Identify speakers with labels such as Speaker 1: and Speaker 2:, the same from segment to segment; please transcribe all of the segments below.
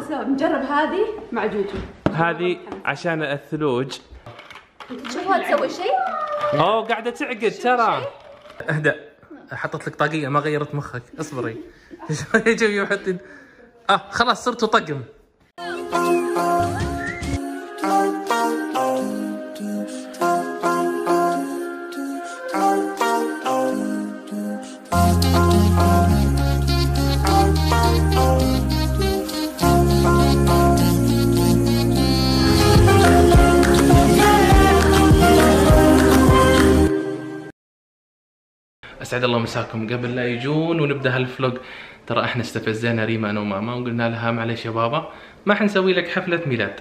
Speaker 1: بس نجرب هذه مع جوجو.
Speaker 2: هذه عشان الثلوج.
Speaker 3: تشوفها تسوي شيء؟
Speaker 2: أوه قاعدة تعقد ترى. اهدأ. حطت لك طاقية ما غيرت مخك. اصبري. آه خلاص صرتوا طقم اسعد الله مساكم. قبل لا يجون ونبدأ هالفلوج ترى إحنا استفزينا ريما أنا وماما وقلنا لها معلش يا بابا ما حنسوي لك حفلة ميلاد.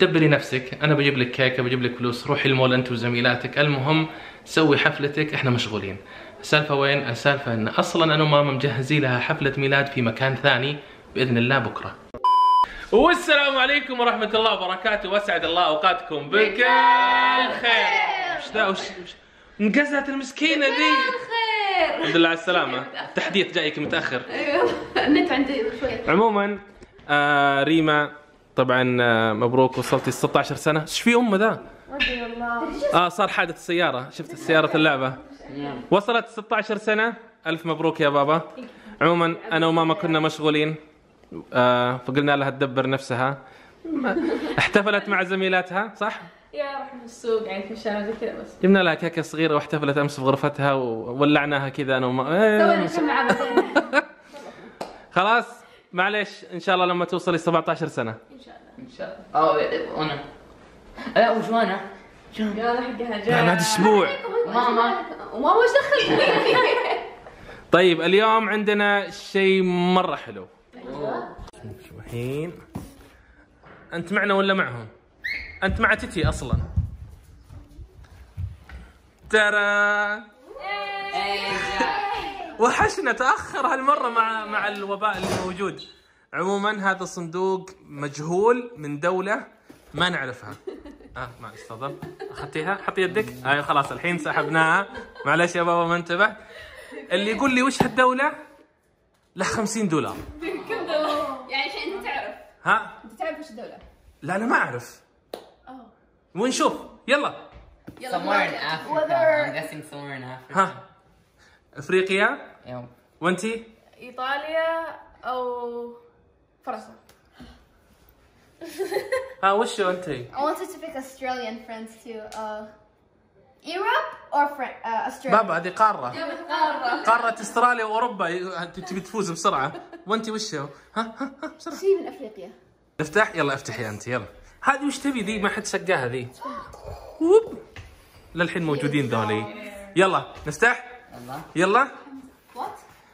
Speaker 2: دبري نفسك أنا بجيب لك كيكة بجيب لك فلوس روحي المول أنت وزميلاتك. المهم سوي حفلتك إحنا مشغولين. السالفة وين؟ السالفة إن أصلا أنا وماما مجهزين لها حفلة ميلاد في مكان ثاني بإذن الله بكرة. والسلام عليكم ورحمة الله وبركاته واسعد الله أوقاتكم بكل خير. وش ذا؟ وش انقزت المسكينة ذي.
Speaker 3: خير
Speaker 2: الحمد لله على السلامة. التحديث جايك متأخر.
Speaker 3: أيوه النت عندي شوية
Speaker 2: عموما آه ريما طبعا آه مبروك وصلتي 16 سنة، إيش في أمه ذا؟
Speaker 3: ربي الله
Speaker 2: آه صار حادث سيارة، شفت سيارة اللعبة. وصلت 16 سنة، ألف مبروك يا بابا. عموما أنا وماما كنا مشغولين آه فقلنا لها تدبر نفسها. احتفلت مع زميلاتها صح؟
Speaker 3: يا رحنا السوق يعني في الشارع زي كذا بس.
Speaker 2: جبنا لها كيكة صغيرة واحتفلت أمس في غرفتها وولعناها كذا أنا وما...
Speaker 3: سوينا
Speaker 2: إيه.
Speaker 3: شمعة بعدين
Speaker 2: خلاص معليش إن شاء الله لما توصلي 17 سنة.
Speaker 3: إن شاء الله.
Speaker 4: إن شاء الله. آه أنا. لا وش أنا؟
Speaker 3: يلا حقها جاي
Speaker 2: بعد أسبوع
Speaker 4: ماما.
Speaker 3: وماما وش دخل
Speaker 2: طيب اليوم عندنا شيء مرة حلو. شو الحين؟ أنت معنا ولا معهم؟ أنت مع تتي أصلا. ترى. وحشنا تأخر هالمرة مع مع الوباء اللي موجود. عموما هذا صندوق مجهول من دولة ما نعرفها. آه ما تفضل أخذتيها؟ حطي يدك. أيوه خلاص الحين سحبناها. معلش يا بابا ما انتبه. اللي يقول لي وش هالدولة؟ له 50 دولار.
Speaker 3: يعني شيء أنت تعرف.
Speaker 2: ها؟
Speaker 3: أنت تعرف وش الدولة؟
Speaker 2: لا أنا ما أعرف. ونشوف. يلا.
Speaker 4: somewhere in Africa. I'm guessing somewhere in Africa.
Speaker 2: ها. أفريقيا.
Speaker 4: يوم
Speaker 2: وانتي
Speaker 3: إيطاليا أو فرنسا.
Speaker 2: ها وشو انتي
Speaker 5: I wanted to pick Australian friends too. Uh, Europe or Fran- uh, Australia?
Speaker 2: بابا هذه قارة. قارة. أستراليا وأوروبا. انت تبي تفوز بسرعة. وانت وش؟ ها ها ها بسرعة.
Speaker 5: شيء من أفريقيا.
Speaker 2: افتح. يلا افتحي انت يلا. هذه وش تبي ذي؟ ما حد سقاها ذي. ووب. للحين موجودين ذولي. يلا نفتح. يلا?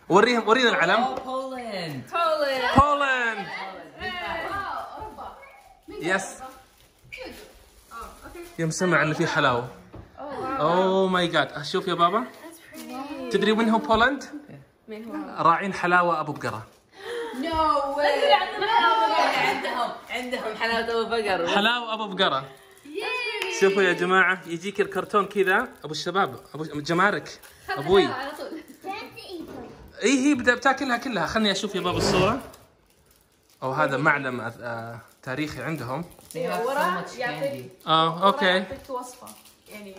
Speaker 2: وريهم ورينا العلم.
Speaker 4: بولند
Speaker 2: بولند yes يوم سمع إنه في حلاوة. oh my god شوف يا بابا. تدري من هو
Speaker 3: Poland؟
Speaker 2: راعين حلاوة أبو
Speaker 5: بقرة وي.
Speaker 4: عندهم عندهم حلاوة أبو بقر
Speaker 2: حلاوة أبو بقرة. شوفوا يا جماعة يجيك الكرتون كذا. أبو الشباب أبو جمارك أبوي.
Speaker 3: على طول.
Speaker 2: إي هي بدأ بتاكلها كلها خلني أشوف يا بابا الصورة. أو هذا معلم آه تاريخي عندهم. آه
Speaker 3: okay. وصفة يعني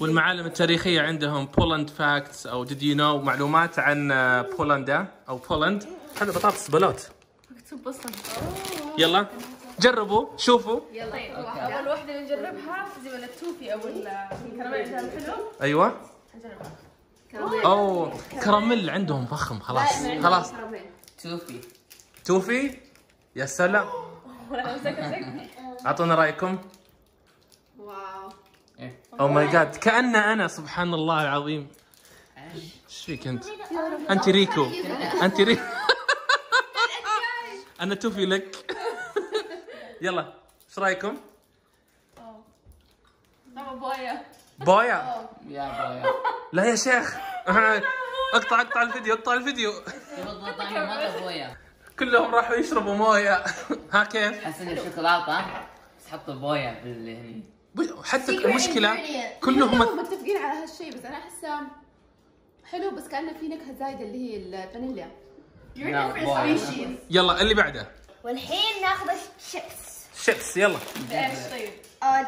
Speaker 2: والمعالم التاريخية عندهم Poland facts أو did you know معلومات عن آه، بولندا أو Poland هذا بطاطس بلوت.
Speaker 3: مكتوب بصل.
Speaker 2: يلا. جربوا شوفوا.
Speaker 3: طيب أول واحدة نجربها زي ما التوفي أو الكراميل عندها الحلو
Speaker 2: أيوه.
Speaker 3: نجربها.
Speaker 2: اوه كراميل عندهم فخم خلاص. خلاص.
Speaker 4: توفي.
Speaker 2: توفي؟ يا سلام.
Speaker 3: أعطونا
Speaker 4: رأيكم.
Speaker 2: oh my god كأن أنا سبحان الله العظيم. إيش فيك أنت؟ أنت ريكو. أنت ريكو. أنا توفي لك. يلا إيش رأيكم؟
Speaker 3: طبعا بويا.
Speaker 2: بويا؟
Speaker 4: يا بويا.
Speaker 2: لا يا شيخ. أقطع أقطع الفيديو أقطع الفيديو. كلهم راحوا يشربوا موية. ها كيف؟
Speaker 4: احس ان الشوكولاته بس حطوا بويا بال هني.
Speaker 2: حتى
Speaker 5: المشكلة.
Speaker 2: كلهم
Speaker 1: هم متفقين على هالشيء بس أنا أحسه حلو بس كأنه في نكهة زايدة اللي هي الفانيليا.
Speaker 4: بويا
Speaker 2: يلا اللي بعده.
Speaker 5: والحين ناخذ الشيبس.
Speaker 2: شيبس يلا.
Speaker 3: إيش طيب؟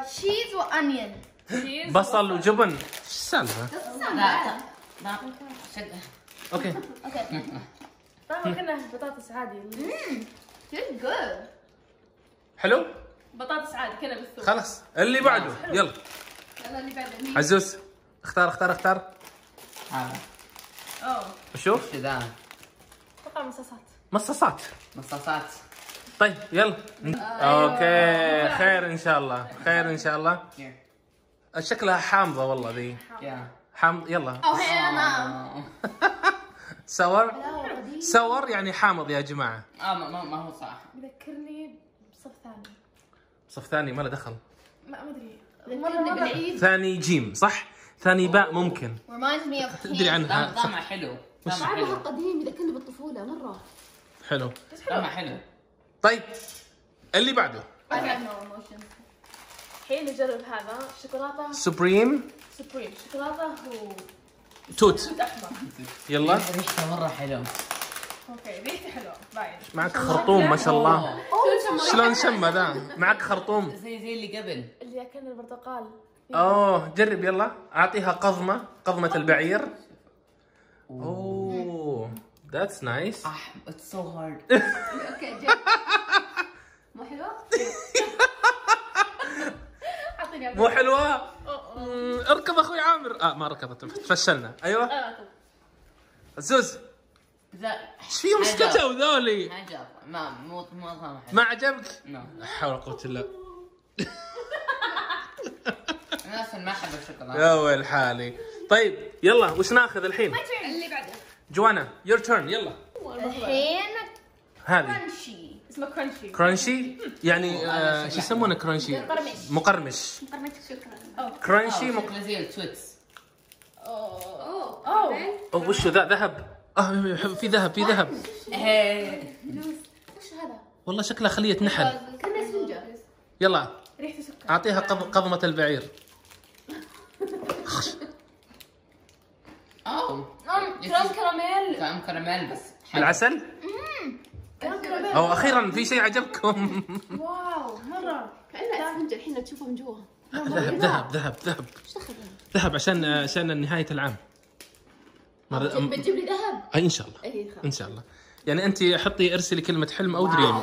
Speaker 5: cheese and
Speaker 3: onion cheese
Speaker 2: بصل وجبن. إيش السالفة؟
Speaker 4: لا لا
Speaker 2: okay.
Speaker 5: okay.
Speaker 3: طعمه كأنه بطاطس عادي
Speaker 2: حلو؟
Speaker 3: بطاطس عادي كأنه بالثوم.
Speaker 2: خلاص اللي بعده يلا.
Speaker 1: يلا اللي بعده؟
Speaker 2: عزوز اختار اختار اختار.
Speaker 4: هذا.
Speaker 3: أوه.
Speaker 2: شوف.
Speaker 4: شو ذا؟
Speaker 3: أتوقع مصاصات.
Speaker 2: مصاصات.
Speaker 4: مصاصات.
Speaker 2: طيب يلا. okay خير إن شاء الله خير إن شاء الله. شكلها حامضة والله ذي. حامض يلا.
Speaker 1: أو هي أنا.
Speaker 2: sour sour يعني حامض يا جماعة.
Speaker 4: آه ما, ما, ما هو صح.
Speaker 3: يذكرني بصف ثاني.
Speaker 2: صف ثاني ما له دخل.
Speaker 3: ما أدري.
Speaker 1: ذكرني بالعيد
Speaker 2: ثاني جيم صح؟ ثاني باء ممكن.
Speaker 5: Me of
Speaker 2: تدري. عنها
Speaker 4: حلو. طعمه
Speaker 1: طعمها
Speaker 4: حلو.
Speaker 1: قديم يذكرني بالطفولة مرة.
Speaker 2: حلو.
Speaker 4: طعمه حلو.
Speaker 2: طيب اللي بعده.
Speaker 3: الحين نجرب هذا شوكولاتة.
Speaker 2: supreme
Speaker 3: supreme شوكولاتة و
Speaker 2: توت.
Speaker 3: توت أحمر.
Speaker 2: يلا.
Speaker 4: ريحته مرة حلو
Speaker 3: okay ريحته حلوة. باين
Speaker 2: معك خرطوم ما شاء الله. شلون شمه ذا معك خرطوم.
Speaker 4: زي زي اللي قبل.
Speaker 3: اللي اكلنا البرتقال.
Speaker 2: أوه جرب يلا. أعطيها قضمة قضمة البعير. oh that's nice
Speaker 4: اح it's so
Speaker 1: hard okay مو حلوة؟
Speaker 3: أعطيني
Speaker 2: مو حلوة؟ اركض أخوي عامر. آه ما ركضت فشلنا. أيوه.
Speaker 3: آه،
Speaker 2: زوز. إيش فيهم سكتوا ذولي
Speaker 4: عجب. ما مو مو
Speaker 2: ما عجبك؟
Speaker 4: no
Speaker 2: لا حول ولا قوة إلا
Speaker 4: أنا أصلا ما أحب الشوكولاتة.
Speaker 2: يا ويل حالي. طيب يلا وش ناخذ الحين؟
Speaker 1: اللي بعده.
Speaker 2: جوانا your turn يلا.
Speaker 5: الحين
Speaker 2: هذه.
Speaker 5: crunchy.
Speaker 3: اسمه crunchy
Speaker 2: crunchy يعني آه شو يسمونه crunchy
Speaker 5: مقرمش.
Speaker 2: مقرمش.
Speaker 1: شكرا.
Speaker 2: crunchy
Speaker 4: آه
Speaker 2: مق...
Speaker 4: شكله زي التويتس.
Speaker 1: أوه.
Speaker 3: أوه.
Speaker 2: أوه وش ذا؟ ذهب. آه في ذهب في ذهب.
Speaker 4: إيه
Speaker 1: وش هذا؟
Speaker 2: والله شكلها خلية نحل.
Speaker 1: كنا
Speaker 2: يلا.
Speaker 3: ريحته سكر
Speaker 2: أعطيها قض... قضمة البعير.
Speaker 4: اوه
Speaker 3: كريم كراميل
Speaker 4: طعم كراميل بس.
Speaker 2: بالعسل؟ أو أخيرا في شيء عجبكم.
Speaker 3: واو مرة.
Speaker 1: كأنها اسفنجة الحين تشوفها من جوا
Speaker 2: ذهب ذهب ذهب ذهب.
Speaker 1: إيش دخل؟
Speaker 2: ذهب عشان عشان نهاية العام. مرة...
Speaker 1: بتجيب لي ذهب؟
Speaker 2: اي إن شاء الله.
Speaker 1: اي خلاص.
Speaker 2: إن شاء الله. يعني أنت حطي إرسلي كلمة حلم أو
Speaker 4: dream.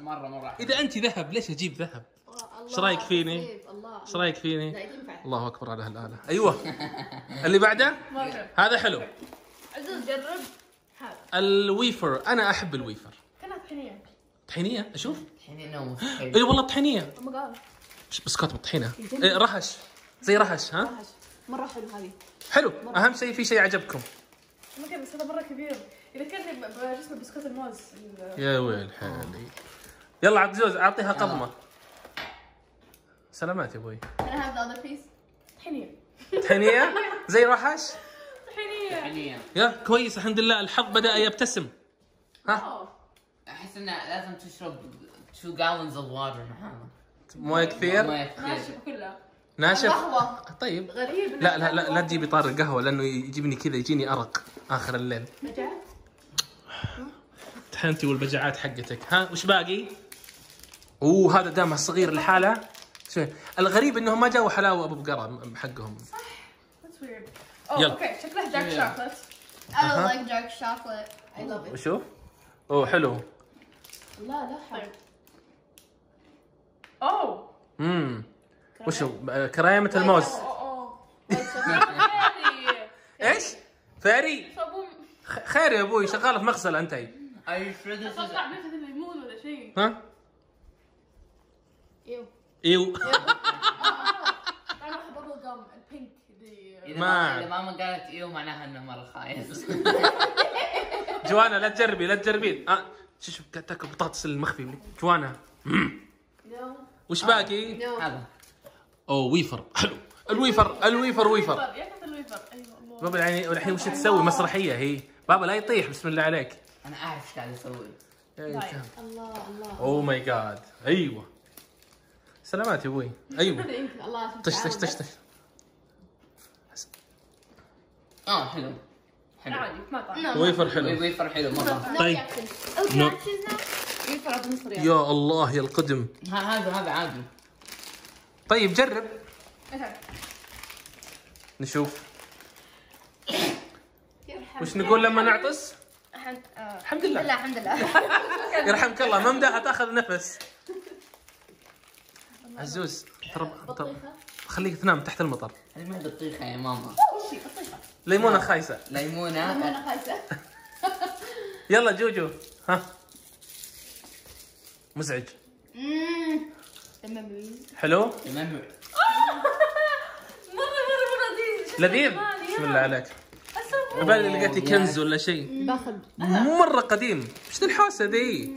Speaker 4: مرة مرة.
Speaker 2: إذا أنت ذهب ليش أجيب ذهب؟
Speaker 1: الله
Speaker 2: إيش رأيك فيني؟ إيش رأيك
Speaker 1: لا
Speaker 2: فيني؟
Speaker 1: ينفع.
Speaker 2: الله أكبر على هالاله أيوه. اللي بعده؟ هذا حلو.
Speaker 3: عزوز جرب. هذا
Speaker 2: الويفر. أنا أحب الويفر.
Speaker 3: كانها طحينية.
Speaker 2: طحينية؟ أشوف.
Speaker 4: الحين no
Speaker 2: إي والله طحينية.
Speaker 1: ما قال
Speaker 2: ش- بسكوت بالطحينه رهش زي رهش ها؟
Speaker 1: وحش. مرة حلو هذه.
Speaker 2: حلو. أهم شيء في شيء عجبكم.
Speaker 3: ممكن بس هذا مرة كبير. يذكرني ب- بجسم بسكوت الموز. ال-
Speaker 2: يا ويل حالي. يلا عبد الزوز أعطيها قضمه سلامات يا
Speaker 1: أبوي have the other piece?
Speaker 3: طحينية.
Speaker 2: طحينية؟ زي رهش
Speaker 3: طحينية.
Speaker 4: يعني
Speaker 2: يا كويس الحمد لله. الحظ بدأ يبتسم. ها.
Speaker 4: أحس إنه لازم تشرب 2 gallons of water. معاها
Speaker 2: مويه كثير؟
Speaker 4: مويه كثير.
Speaker 2: ناشف؟
Speaker 5: قهوة
Speaker 2: طيب.
Speaker 3: غريب
Speaker 2: لا لا لا لا تجيبي طار القهوة لأنه يجيبني كذا يجيني أرق آخر الليل.
Speaker 1: رجعت؟
Speaker 2: طحنتي والبجعات حقتك. ها وش باقي؟ أوه هذا دامع صغير لحاله. شو الغريب انهم ما جابوا حلاوة أبو بقرة حقهم.
Speaker 3: That's weird. اوه
Speaker 2: يلا.
Speaker 3: أوكي شكله دارك شوكلت
Speaker 5: I don't like dark chocolate.
Speaker 1: I love it.
Speaker 2: وشوف أوه حلو.
Speaker 1: لا لا حلو.
Speaker 3: اوه
Speaker 2: امم وشو كريمه الموز
Speaker 3: أوه أوه.
Speaker 2: إيش؟ فاري خير يا أبوي شغاله في مغسله
Speaker 4: أنت.
Speaker 3: أتوقع مثل الليمون ولا شيء؟
Speaker 2: ها؟
Speaker 3: أيوه أيوه
Speaker 4: إذا
Speaker 2: ما-
Speaker 4: إذا ماما قالت أيوه معناها إنه مرة خايس.
Speaker 2: جوانا لا تجربي لا تجربين آه. شوف شوف قاعد تاكل بطاطس المخفي جوانا.
Speaker 1: no
Speaker 2: وش باقي؟
Speaker 1: no
Speaker 2: oh wafer. حلو. ال wafer ال
Speaker 3: wafer wafer. أيوه الله.
Speaker 2: بابا يعني والحين وش تسوي؟ مسرحية هي. بابا لا يطيح بسم الله عليك.
Speaker 4: أنا أعرف إيش قاعد أسوي.
Speaker 1: الله الله.
Speaker 2: oh my god أيوه. سلامات يا أبوي.
Speaker 1: أيوه. الله
Speaker 2: طش طش طش. طش.
Speaker 4: آه حلو. حلو.
Speaker 3: عادي ما.
Speaker 2: ويفر حلو.
Speaker 4: ويفر حلو
Speaker 5: No
Speaker 2: طيب. يا الله يا القدم.
Speaker 4: ها- هذا هذا عادي.
Speaker 2: طيب جرب. نشوف. وش نقول لما نعطس؟
Speaker 5: الحمد آه،
Speaker 2: الحمد لله.
Speaker 5: لا الحمد لله.
Speaker 2: يرحمك الله ما مداها تأخذ نفس. عزوز ترى خليك تنام تحت المطر.
Speaker 4: هذه ما هي بطيخة يا ماما.
Speaker 2: ليمونة خايسة.
Speaker 4: ليمونة.
Speaker 5: أنا خايسة.
Speaker 2: يلا جوجو. ها. مزعج. حلو؟
Speaker 3: مره مره مره لذيذ.
Speaker 2: لذيذ بسم الله عليك. بالي لقيتي كنز ولا شيء.
Speaker 1: باخذ.
Speaker 2: مو مرة قديم. إيش الحوسة ذي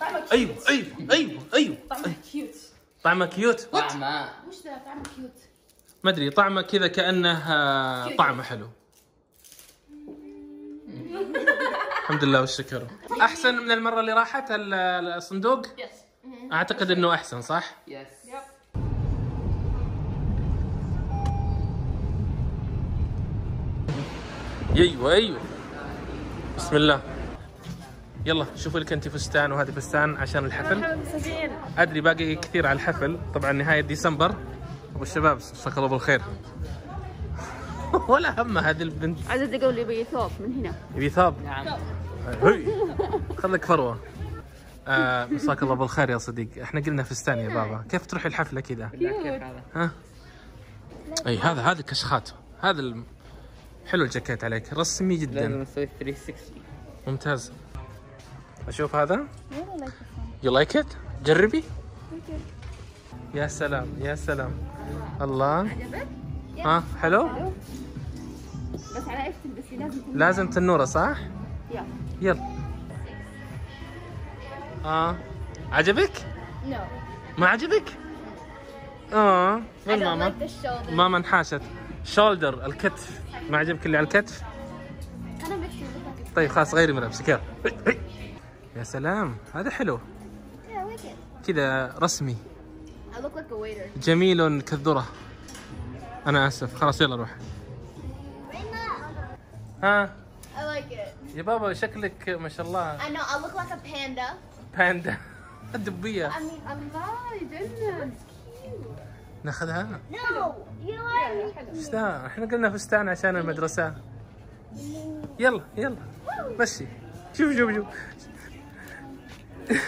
Speaker 3: طعمه
Speaker 2: أيوه أيوه أيوه أيوه.
Speaker 3: طعمه cute.
Speaker 2: طعمه cute.
Speaker 4: طعمه
Speaker 1: وش ذا؟ طعمه cute.
Speaker 2: ما أدري طعمه كذا كانه طعمه حلو. الحمد لله والشكر. أحسن من المرة اللي راحت ال- الصندوق؟
Speaker 3: yes
Speaker 2: أعتقد إنه أحسن صح؟
Speaker 4: yes
Speaker 2: أيوه أيوه. بسم الله. يلا شوفوا لك انت فستان وهذه فستان عشان الحفل. أدري باقي كثير على الحفل. طبعا نهاية ديسمبر. أبو الشباب جزاك الله بالخير. ولا هم هذه البنت.
Speaker 1: عزيز يقول لي يبي ثوب من هنا.
Speaker 2: يبي ثاب
Speaker 4: نعم.
Speaker 2: هي. خذ لك فروة. آه، مساك الله بالخير يا صديق. إحنا قلنا فستان يا بابا. كيف تروحي الحفلة كذا؟ ها؟ إي هذا هذا كشخات. هذا الم... حلو الجاكيت عليك. رسمي
Speaker 4: لازم
Speaker 2: جدا
Speaker 4: نسوي 360
Speaker 2: ممتاز. أشوف هذا. you like it جربي. يا سلام يا سلام. الله. ها حلو؟
Speaker 1: بس على إيش تلبسي؟ لازم تلبسي
Speaker 2: لازم تنورة صح؟
Speaker 1: يلا.
Speaker 2: يلا. آه. عجبك؟
Speaker 5: No.
Speaker 2: ما عجبك؟
Speaker 5: آه.
Speaker 2: وين ماما. ماما انحاشت. شولدر الكتف. ما عجبك اللي على الكتف؟
Speaker 5: أنا
Speaker 2: طيب خلاص غيري ملابسك يلا. يا سلام. هذا حلو. كذا رسمي. جميل كالذرة. أنا آسف. خلاص يلا روح. ها؟
Speaker 5: I like it.
Speaker 2: يا بابا شكلك ما شاء الله.
Speaker 5: I know. I look like a panda.
Speaker 2: باندا. الدبية.
Speaker 1: الله يجنن
Speaker 2: ناخذها? فستان. إحنا قلنا فستان عشان المدرسة. يلا يلا. مشي. شوف شوف شوف.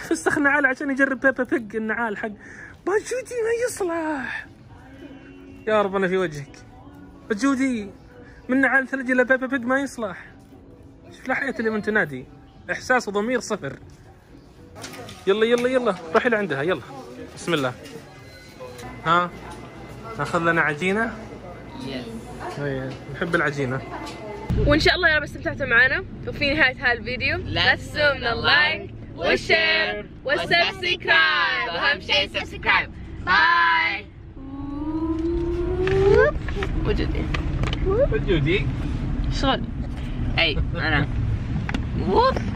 Speaker 2: فسخ نعال عشان يجرب بيبا بيج النعال حق. باجودي ما يصلح. يا رب أنا في وجهك. باجودي من نعال ثلج إلى بيبا بيج ما يصلح. شوف لا حياة اللي من تنادي إحساس وضمير صفر. يلا يلا يلا. روحي لعندها يلا. بسم الله. ها؟ ناخذ لنا عجينة؟
Speaker 4: yes
Speaker 2: إيه، نحب العجينة.
Speaker 1: وإن شاء الله يا رب استمتعتوا معنا. وفي نهاية هذا الفيديو لا تنسوا من ال like وال share وال subscribe. واهم شيء subscribe. bye. وجودي.
Speaker 2: جودي
Speaker 1: شغل
Speaker 4: أي أنا. ووف.